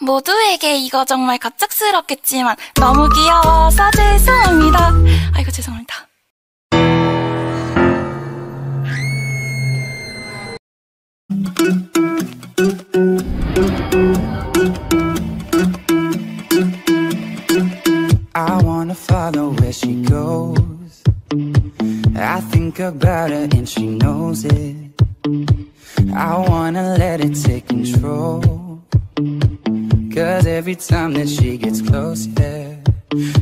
모두에게 이거 정말 갑작스럽겠지만 너무 귀여워서 죄송합니다. 아이고 죄송합니다. I wanna follow where she goes. I think about her and she knows it. I wanna let it take control. Cause every time that she gets close, yeah,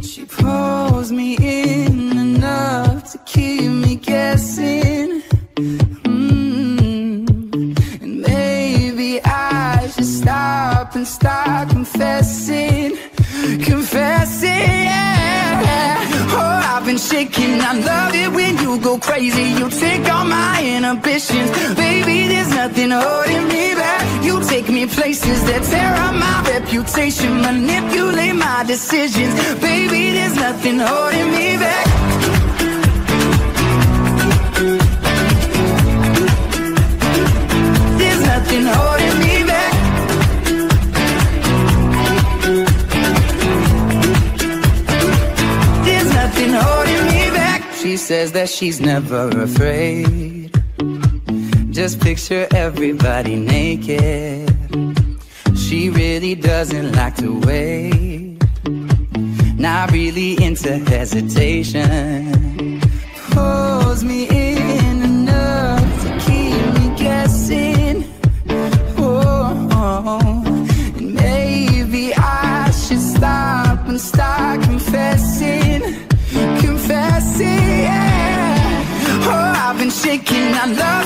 she pulls me in enough to keep me guessing. Mm. And maybe I should stop and start confessing, confessing. Yeah. Oh, I've been shaking. I love it when you go crazy. You take all my inhibitions, baby. There's nothing holding me back. You take me places that tear up my reputation, manipulate my decisions, baby. There's nothing holding me back. There's nothing holding me back. There's nothing holding me back. She says that she's never afraid. Just picture everybody naked. She really doesn't like to wait. Not really into hesitation. Pulls me in enough to keep me guessing. Oh, and maybe I should stop and start confessing, confessing. Yeah. Oh, I've been shaking. I love